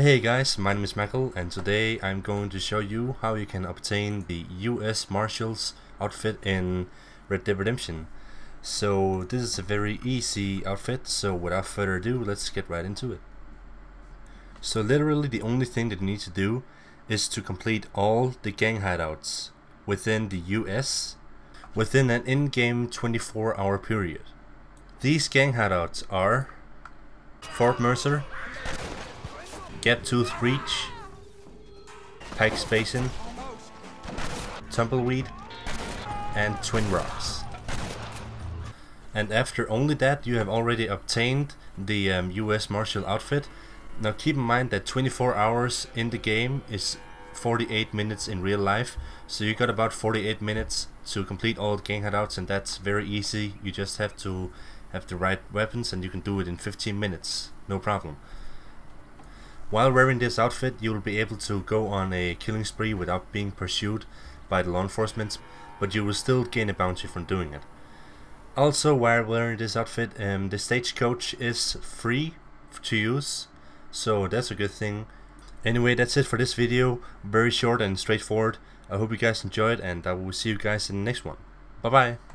Hey guys, my name is Michael and today I'm going to show you how you can obtain the US Marshals outfit in Red Dead Redemption. So this is a very easy outfit, so without further ado, let's get right into it. So literally the only thing that you need to do is to complete all the gang hideouts within the US within an in-game 24 hour period. These gang hideouts are Fort Mercer, Gaptooth Breach, Pikes Basin, Tumbleweed, and Twin Rocks. And after only that you have already obtained the um, US Marshal outfit. Now keep in mind that 24 hours in the game is 48 minutes in real life, so you got about 48 minutes to complete all the gang hideouts and that's very easy. You just have to have the right weapons and you can do it in 15 minutes, no problem. While wearing this outfit, you will be able to go on a killing spree without being pursued by the law enforcement, but you will still gain a bounty from doing it. Also, while wearing this outfit, um, the stagecoach is free to use, so that's a good thing. Anyway, that's it for this video, very short and straightforward. I hope you guys enjoyed and I will see you guys in the next one. Bye bye!